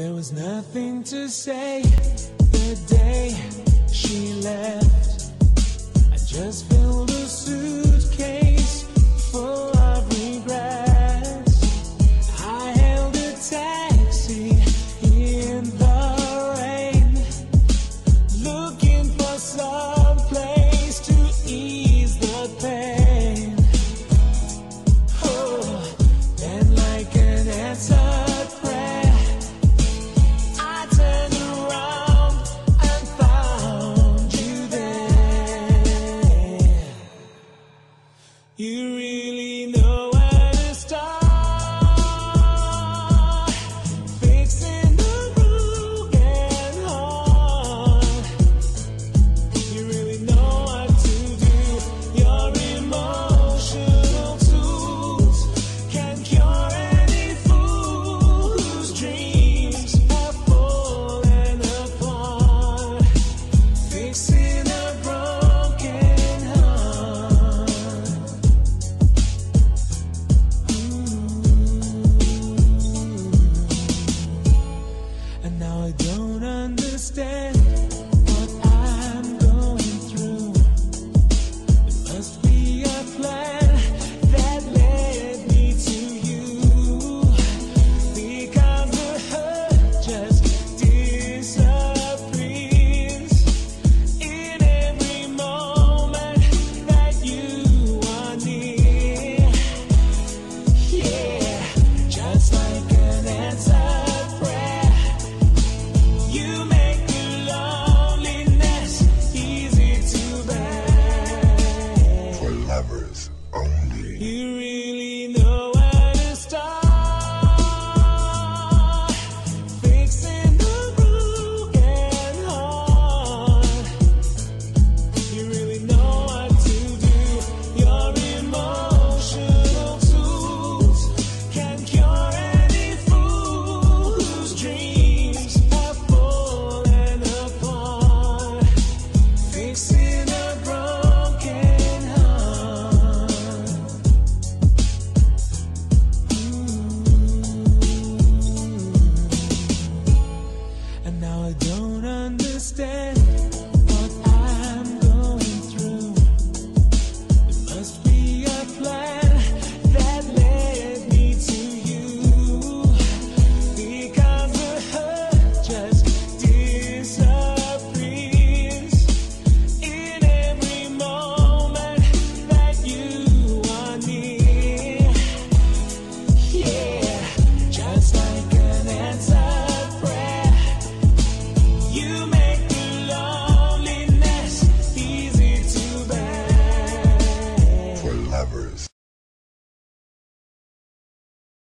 There was nothing to say the day she left. I just filled a suit. You really know. now I don't understand. Here